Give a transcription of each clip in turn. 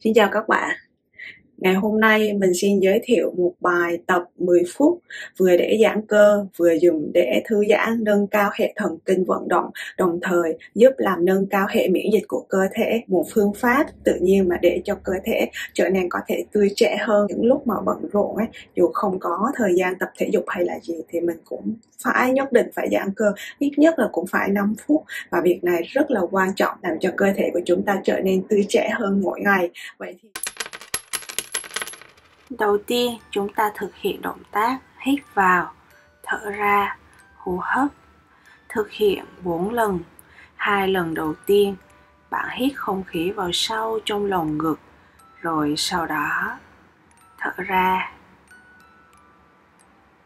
Xin chào các bạn. Ngày hôm nay mình xin giới thiệu một bài tập 10 phút vừa để giãn cơ, vừa dùng để thư giãn, nâng cao hệ thần kinh vận động, đồng thời giúp làm nâng cao hệ miễn dịch của cơ thể. Một phương pháp tự nhiên mà để cho cơ thể trở nên có thể tươi trẻ hơn những lúc mà bận rộn ấy, dù không có thời gian tập thể dục hay là gì thì mình cũng phải nhất định phải giãn cơ, ít nhất là cũng phải 5 phút và việc này rất là quan trọng làm cho cơ thể của chúng ta trở nên tươi trẻ hơn mỗi ngày. Vậy thì Đầu tiên, chúng ta thực hiện động tác hít vào, thở ra, hô hấp. Thực hiện 4 lần. Hai lần đầu tiên, bạn hít không khí vào sâu trong lồng ngực, rồi sau đó thở ra.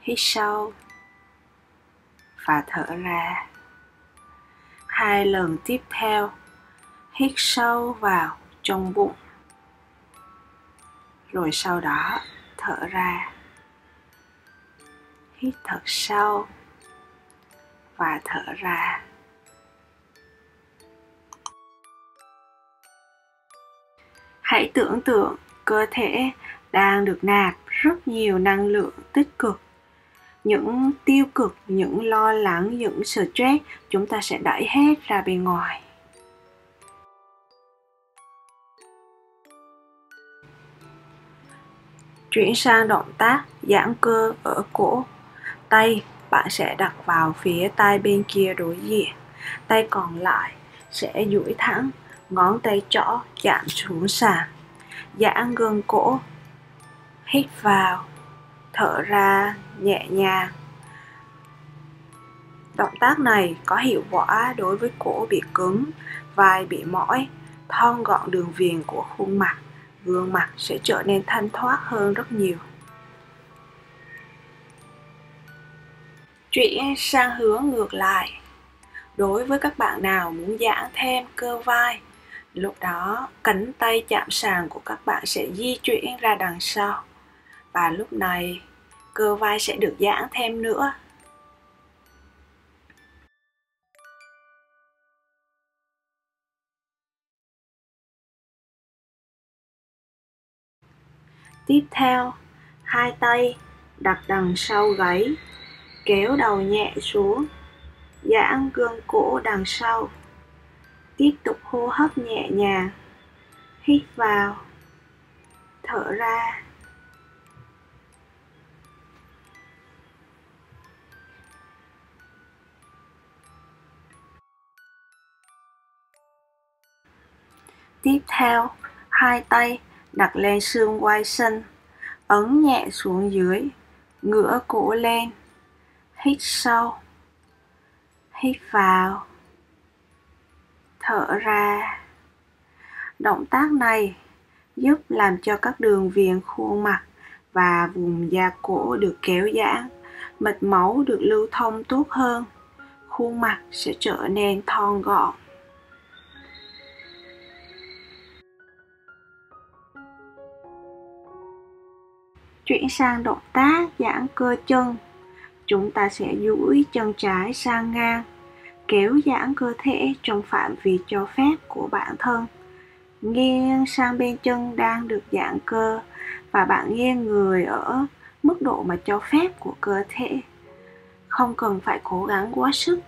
Hít sâu và thở ra. Hai lần tiếp theo, hít sâu vào trong bụng rồi sau đó, thở ra. Hít thật sâu và thở ra. Hãy tưởng tượng cơ thể đang được nạp rất nhiều năng lượng tích cực. Những tiêu cực, những lo lắng, những stress chúng ta sẽ đẩy hết ra bên ngoài. Chuyển sang động tác giãn cơ ở cổ. Tay bạn sẽ đặt vào phía tay bên kia đối diện. Tay còn lại sẽ duỗi thẳng, ngón tay trỏ chạm xuống sàn. Giãn gân cổ. Hít vào, thở ra nhẹ nhàng. Động tác này có hiệu quả đối với cổ bị cứng, vai bị mỏi, thon gọn đường viền của khuôn mặt gương mặt sẽ trở nên thanh thoát hơn rất nhiều. Chuyển sang hướng ngược lại. Đối với các bạn nào muốn giãn thêm cơ vai, lúc đó cánh tay chạm sàn của các bạn sẽ di chuyển ra đằng sau. Và lúc này, cơ vai sẽ được giãn thêm nữa. Tiếp theo, hai tay đặt đằng sau gáy, kéo đầu nhẹ xuống, giãn gương cổ đằng sau. Tiếp tục hô hấp nhẹ nhàng, hít vào, thở ra. Tiếp theo, hai tay đặt lên xương quai xanh, ấn nhẹ xuống dưới, ngửa cổ lên, hít sâu, hít vào, thở ra. Động tác này giúp làm cho các đường viền khuôn mặt và vùng da cổ được kéo giãn, mạch máu được lưu thông tốt hơn, khuôn mặt sẽ trở nên thon gọn. Chuyển sang động tác giãn cơ chân. Chúng ta sẽ duỗi chân trái sang ngang, kéo giãn cơ thể trong phạm vi cho phép của bản thân. Nghiêng sang bên chân đang được giãn cơ và bạn nghiêng người ở mức độ mà cho phép của cơ thể. Không cần phải cố gắng quá sức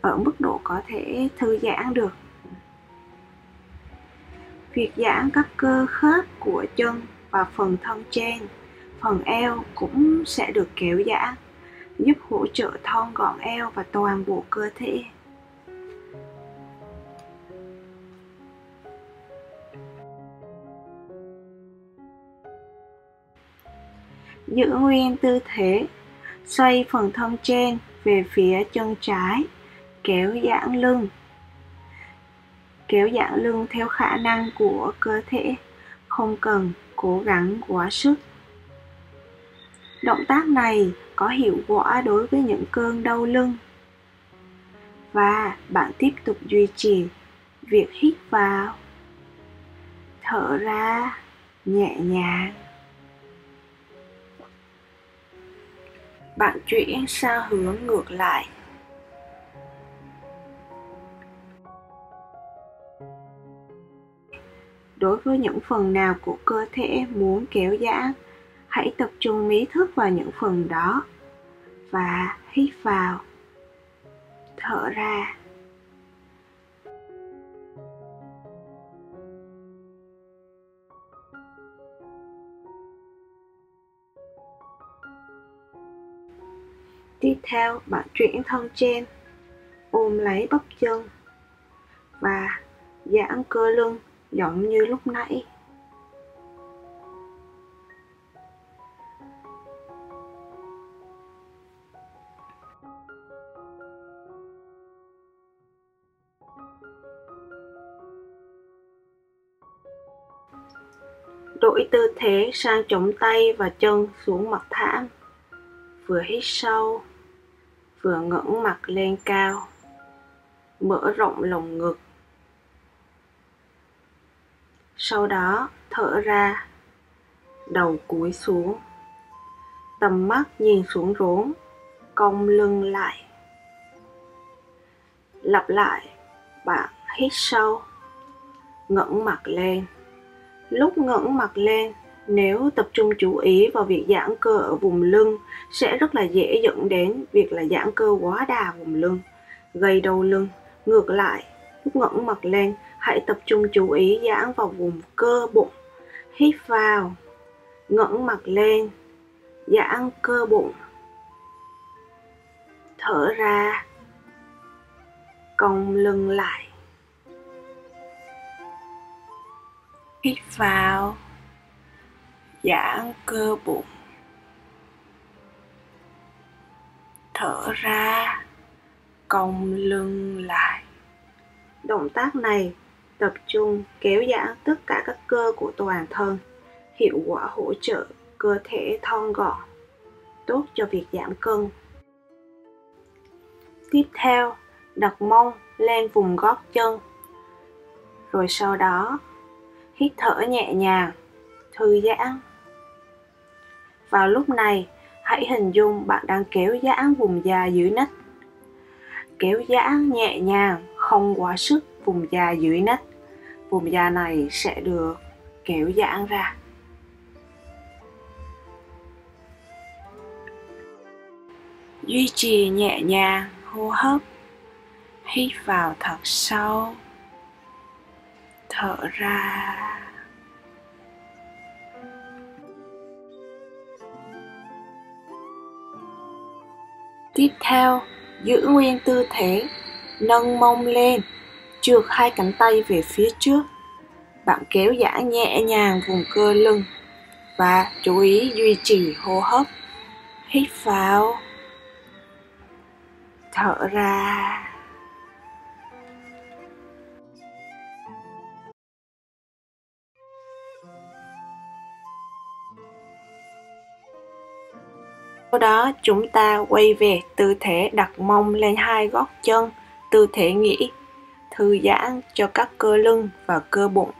ở mức độ có thể thư giãn được việc giãn các cơ khớp của chân và phần thân trên. Phần eo cũng sẽ được kéo giãn, giúp hỗ trợ thon gọn eo và toàn bộ cơ thể. Giữ nguyên tư thế, xoay phần thân trên về phía chân trái, kéo giãn lưng. Kéo giãn lưng theo khả năng của cơ thể, không cần cố gắng quá sức. Động tác này có hiệu quả đối với những cơn đau lưng. Và bạn tiếp tục duy trì việc hít vào, thở ra nhẹ nhàng. Bạn chuyển sang hướng ngược lại. Đối với những phần nào của cơ thể muốn kéo giãn, hãy tập trung ý thức vào những phần đó và hít vào, thở ra. Tiếp theo, bạn chuyển thân trên, ôm lấy bắp chân và giãn cơ lưng giống như lúc nãy. Đổi tư thế sang chống tay và chân xuống mặt thảm. Vừa hít sâu, vừa ngẩng mặt lên cao, mở rộng lồng ngực sau đó, thở ra, đầu cúi xuống. Tầm mắt nhìn xuống rốn, cong lưng lại. Lặp lại, bạn hít sâu, ngẩng mặt lên. Lúc ngẩng mặt lên, nếu tập trung chú ý vào việc giãn cơ ở vùng lưng, sẽ rất là dễ dẫn đến việc là giãn cơ quá đà vùng lưng, gây đau lưng. Ngược lại, lúc ngẩng mặt lên hãy tập trung chú ý giãn vào vùng cơ bụng. Hít vào, ngẩng mặt lên, giãn cơ bụng. Thở ra cong lưng lại. Hít vào, giãn cơ bụng. Thở ra cong lưng lại. Động tác này tập trung kéo giãn tất cả các cơ của toàn thân, hiệu quả hỗ trợ cơ thể thon gọn, tốt cho việc giảm cân. Tiếp theo, đặt mông lên vùng gót chân. Rồi sau đó, hít thở nhẹ nhàng, thư giãn. Vào lúc này, hãy hình dung bạn đang kéo giãn vùng da dưới nách. Kéo giãn nhẹ nhàng, không quá sức vùng da dưới nách vùng da này sẽ được kéo giãn ra. Duy trì nhẹ nhàng, hô hấp. Hít vào thật sâu. Thở ra. Tiếp theo, giữ nguyên tư thế, nâng mông lên trượt hai cánh tay về phía trước. Bạn kéo giãn nhẹ nhàng vùng cơ lưng và chú ý duy trì hô hấp. Hít vào. Thở ra. Sau đó, chúng ta quay về tư thế đặt mông lên hai gót chân, tư thế nghỉ thư giãn cho các cơ lưng và cơ bụng.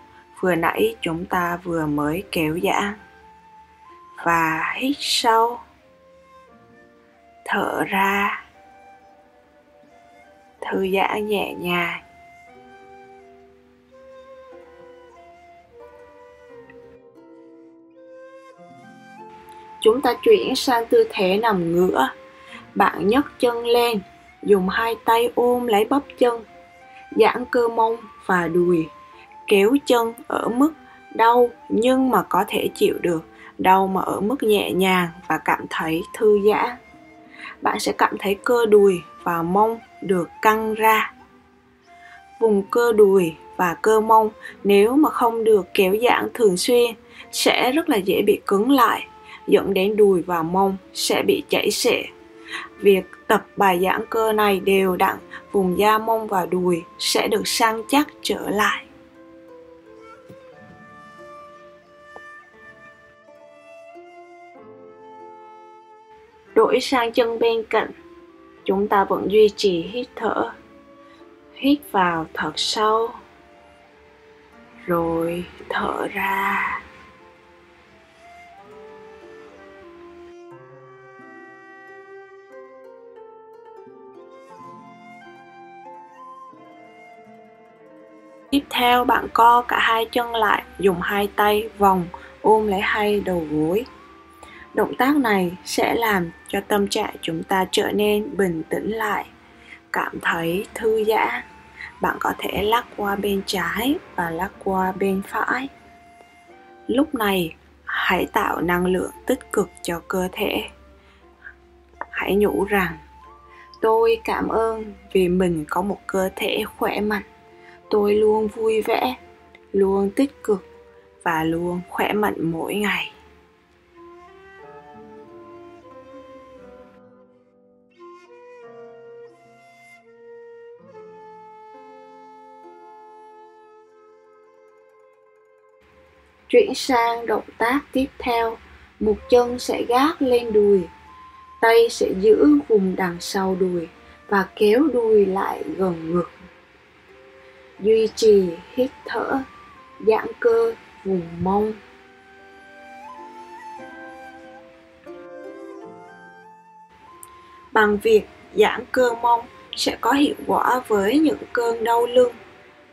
Vừa nãy chúng ta vừa mới kéo giãn. Và hít sâu. Thở ra. Thư giãn nhẹ nhàng. Chúng ta chuyển sang tư thế nằm ngửa. Bạn nhấc chân lên, dùng hai tay ôm lấy bắp chân giãn cơ mông và đùi, kéo chân ở mức đau nhưng mà có thể chịu được, đau mà ở mức nhẹ nhàng và cảm thấy thư giãn. Bạn sẽ cảm thấy cơ đùi và mông được căng ra. Vùng cơ đùi và cơ mông nếu mà không được kéo giãn thường xuyên sẽ rất là dễ bị cứng lại, dẫn đến đùi và mông sẽ bị chảy xệ việc tập bài giãn cơ này đều đặn vùng da mông và đùi sẽ được săn chắc trở lại. Đổi sang chân bên cạnh, chúng ta vẫn duy trì hít thở. Hít vào thật sâu, rồi thở ra. Tiếp theo bạn co cả hai chân lại, dùng hai tay vòng ôm lấy hai đầu gối. Động tác này sẽ làm cho tâm trạng chúng ta trở nên bình tĩnh lại, cảm thấy thư giãn. Bạn có thể lắc qua bên trái và lắc qua bên phải. Lúc này, hãy tạo năng lượng tích cực cho cơ thể. Hãy nhủ rằng, tôi cảm ơn vì mình có một cơ thể khỏe mạnh. Tôi luôn vui vẻ, luôn tích cực và luôn khỏe mạnh mỗi ngày. Chuyển sang động tác tiếp theo, một chân sẽ gác lên đùi, tay sẽ giữ vùng đằng sau đùi và kéo đùi lại gần ngực. Duy trì hít thở, giãn cơ vùng mông. Bằng việc giãn cơ mông sẽ có hiệu quả với những cơn đau lưng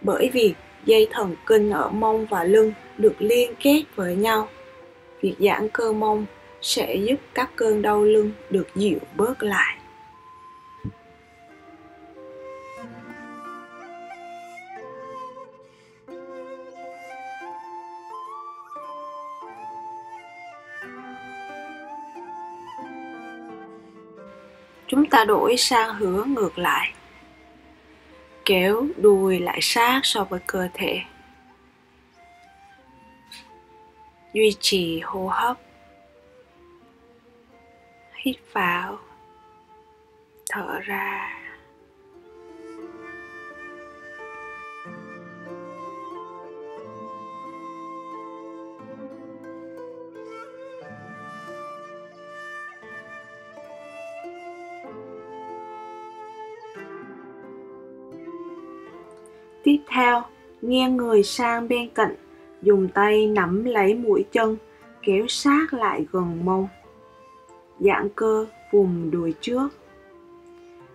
bởi vì dây thần kinh ở mông và lưng được liên kết với nhau. Việc giãn cơ mông sẽ giúp các cơn đau lưng được dịu bớt lại. Ta đổi sang hướng ngược lại. Kéo đuôi lại sát so với cơ thể. duy trì hô hấp, hít vào, thở ra Tiếp theo, nghiêng người sang bên cạnh dùng tay nắm lấy mũi chân kéo sát lại gần mông. Giãn cơ vùng đùi trước.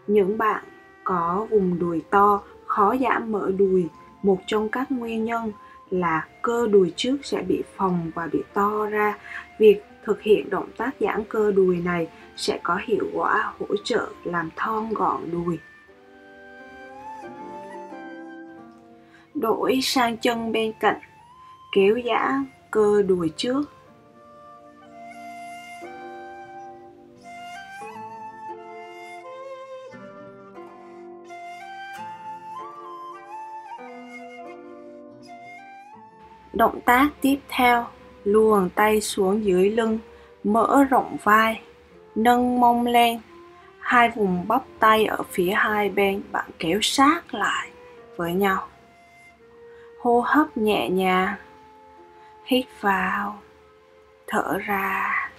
Những bạn có vùng đùi to khó giảm mỡ đùi. Một trong các nguyên nhân là cơ đùi trước sẽ bị phồng và bị to ra. Việc thực hiện động tác giãn cơ đùi này sẽ có hiệu quả hỗ trợ làm thon gọn đùi. Đổi sang chân bên cạnh kéo giãn cơ đùi trước Động tác tiếp theo, luồn tay xuống dưới lưng, mở rộng vai, nâng mông lên. Hai vùng bắp tay ở phía hai bên bạn kéo sát lại với nhau. Hô hấp nhẹ nhàng, hít vào, thở ra.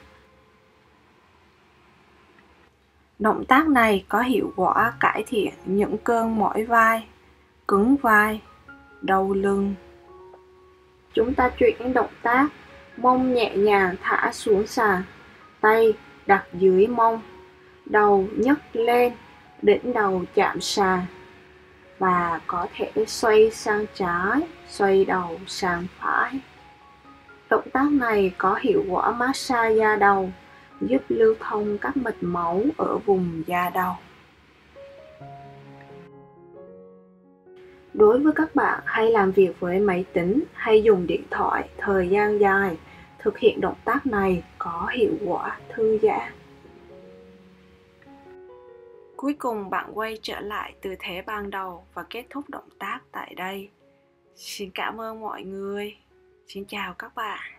Động tác này có hiệu quả cải thiện những cơn mỏi vai, cứng vai, đau lưng. Chúng ta chuyển động tác, mông nhẹ nhàng thả xuống sàn, tay đặt dưới mông, đầu nhấc lên, đỉnh đầu chạm sàn và có thể xoay sang trái xoay đầu sang phải Động tác này có hiệu quả massage da đầu, giúp lưu thông các mạch máu ở vùng da đầu. Đối với các bạn hay làm việc với máy tính hay dùng điện thoại thời gian dài, thực hiện động tác này có hiệu quả thư giãn. Cuối cùng bạn quay trở lại tư thế ban đầu và kết thúc động tác tại đây. Xin cảm ơn mọi người. Xin chào các bạn.